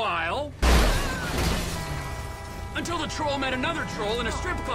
while. Until the troll met another troll in a strip club.